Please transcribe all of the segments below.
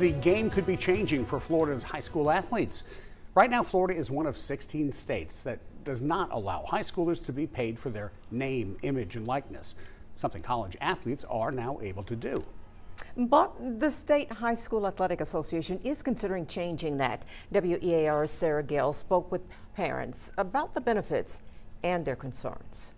The game could be changing for Florida's high school athletes. Right now, Florida is one of 16 states that does not allow high schoolers to be paid for their name, image, and likeness, something college athletes are now able to do. But the State High School Athletic Association is considering changing that. WEAR's Sarah Gale spoke with parents about the benefits and their concerns.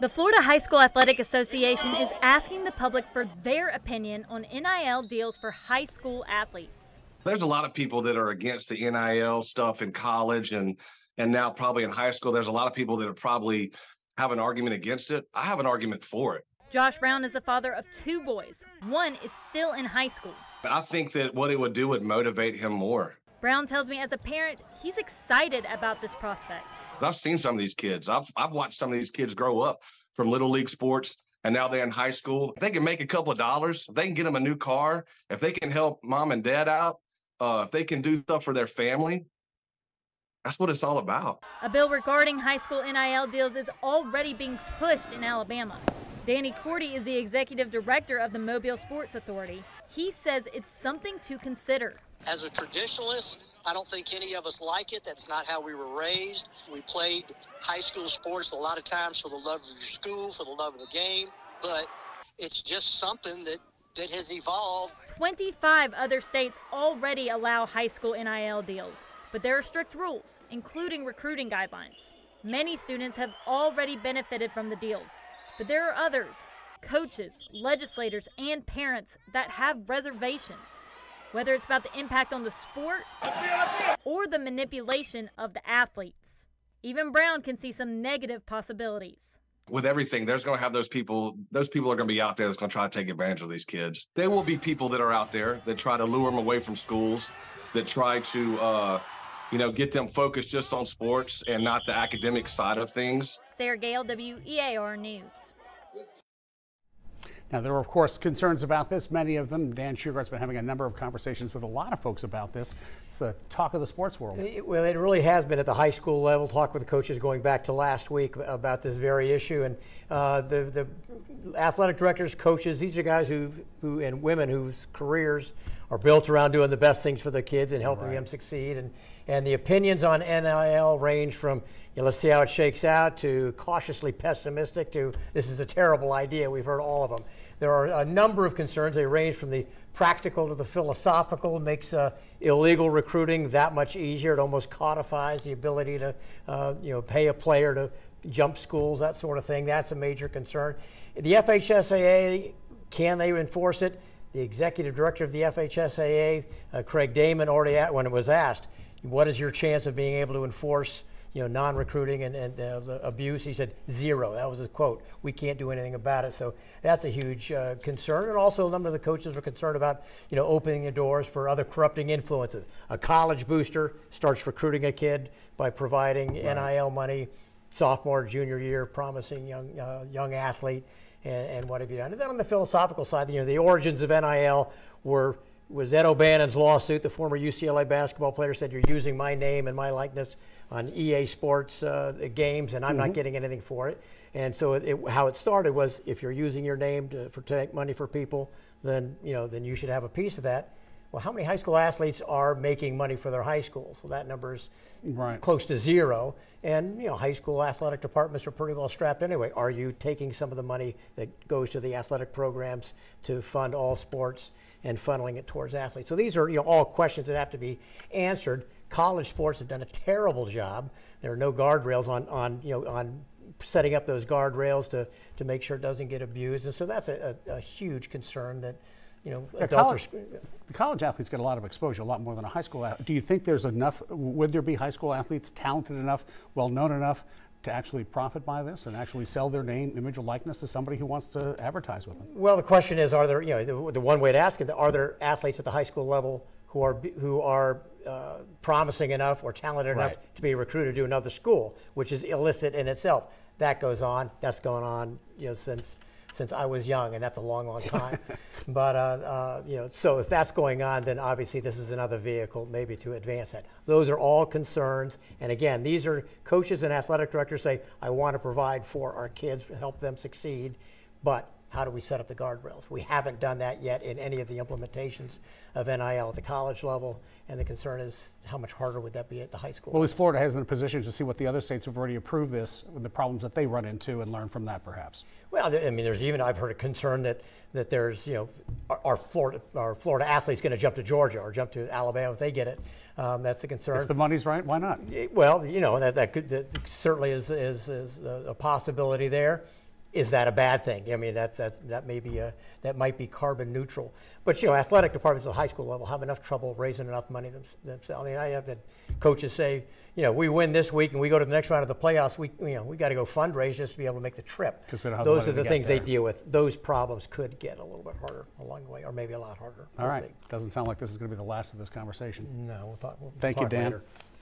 The Florida High School Athletic Association is asking the public for their opinion on NIL deals for high school athletes. There's a lot of people that are against the NIL stuff in college and and now probably in high school. There's a lot of people that are probably have an argument against it. I have an argument for it. Josh Brown is the father of two boys. One is still in high school. I think that what it would do would motivate him more. Brown tells me as a parent, he's excited about this prospect. I've seen some of these kids. I've I've watched some of these kids grow up from little league sports and now they're in high school. If they can make a couple of dollars, if they can get them a new car, if they can help mom and dad out, uh, if they can do stuff for their family, that's what it's all about. A bill regarding high school NIL deals is already being pushed in Alabama. Danny Corte is the executive director of the Mobile Sports Authority. He says it's something to consider. As a traditionalist, I don't think any of us like it. That's not how we were raised. We played high school sports a lot of times for the love of your school, for the love of the game, but it's just something that, that has evolved. 25 other states already allow high school NIL deals, but there are strict rules, including recruiting guidelines. Many students have already benefited from the deals, but there are others, coaches, legislators, and parents that have reservations whether it's about the impact on the sport or the manipulation of the athletes. Even Brown can see some negative possibilities. With everything, there's going to have those people. Those people are going to be out there that's going to try to take advantage of these kids. There will be people that are out there that try to lure them away from schools, that try to, uh, you know, get them focused just on sports and not the academic side of things. Sarah Gale, WEAR News. Now, there are, of course, concerns about this. Many of them. Dan Shugart's been having a number of conversations with a lot of folks about this. It's the talk of the sports world. Well, it really has been at the high school level. Talk with the coaches going back to last week about this very issue. And uh, the, the athletic directors, coaches, these are guys who, who and women whose careers are built around doing the best things for their kids and helping right. them succeed. And, and the opinions on NIL range from you know, let's see how it shakes out to cautiously pessimistic to this is a terrible idea. We've heard all of them. There are a number of concerns. They range from the practical to the philosophical. It makes uh, illegal recruiting that much easier. It almost codifies the ability to, uh, you know, pay a player to jump schools, that sort of thing. That's a major concern. The FHSAA, can they enforce it? The executive director of the FHSAA, uh, Craig Damon, already at, when it was asked, what is your chance of being able to enforce you know, non-recruiting and, and uh, abuse. He said zero. That was his quote. We can't do anything about it. So that's a huge uh, concern. And also, a number of the coaches are concerned about, you know, opening the doors for other corrupting influences. A college booster starts recruiting a kid by providing right. NIL money, sophomore, junior year, promising young uh, young athlete, and, and what have you done? And then on the philosophical side, you know, the origins of NIL were was Ed O'Bannon's lawsuit. The former UCLA basketball player said, You're using my name and my likeness on EA Sports uh, games, and I'm mm-hmm. not getting anything for it. And so, it, it, how it started was if you're using your name to, for take money for people, then, you know, then you should have a piece of that. Well, how many high school athletes are making money for their high schools? Well, that number is right. close to zero. And you know, high school athletic departments are pretty well strapped anyway. Are you taking some of the money that goes to the athletic programs to fund all sports and funneling it towards athletes? So these are you know all questions that have to be answered. College sports have done a terrible job. There are no guardrails on on you know on setting up those guardrails to to make sure it doesn't get abused, and so that's a, a, a huge concern that you know, yeah, college, the college athletes get a lot of exposure, a lot more than a high school athlete. Do you think there's enough, would there be high school athletes talented enough, well known enough to actually profit by this and actually sell their name, image, or likeness to somebody who wants to advertise with them? Well, the question is, are there, you know, the, the one way to ask it, are there athletes at the high school level who are, who are uh, promising enough or talented right. enough to be recruited to another school, which is illicit in itself? That goes on. That's going on, you know, since since I was young, and that's a long, long time. but uh, uh, you know, so if that's going on, then obviously this is another vehicle maybe to advance that. Those are all concerns, and again, these are coaches and athletic directors say, I want to provide for our kids, help them succeed, but how do we set up the guardrails? We haven't done that yet in any of the implementations of NIL at the college level, and the concern is how much harder would that be at the high school? Well, at least Florida has in a position to see what the other states have already approved this, and the problems that they run into, and learn from that perhaps. Well, I mean, there's even I've heard a concern that that there's you know our, Florida our Florida athletes going to jump to Georgia or jump to Alabama if they get it. Um, that's a concern. If the money's right, why not? Well, you know that that could that certainly is is, is a possibility there. Is that a bad thing? I mean, that's that's that may be a that might be carbon neutral. But you know, athletic departments at the high school level have enough trouble raising enough money them, themselves. I mean, I have had coaches say, you know, we win this week and we go to the next round of the playoffs. We you know we got to go fundraise just to be able to make the trip. don't the Those are the things they deal with. Those problems could get a little bit harder along the way, or maybe a lot harder. All We'll right. Doesn't sound like this is going to be the last of this conversation. No, we'll talk. We'll Thank you, talk Dan. later.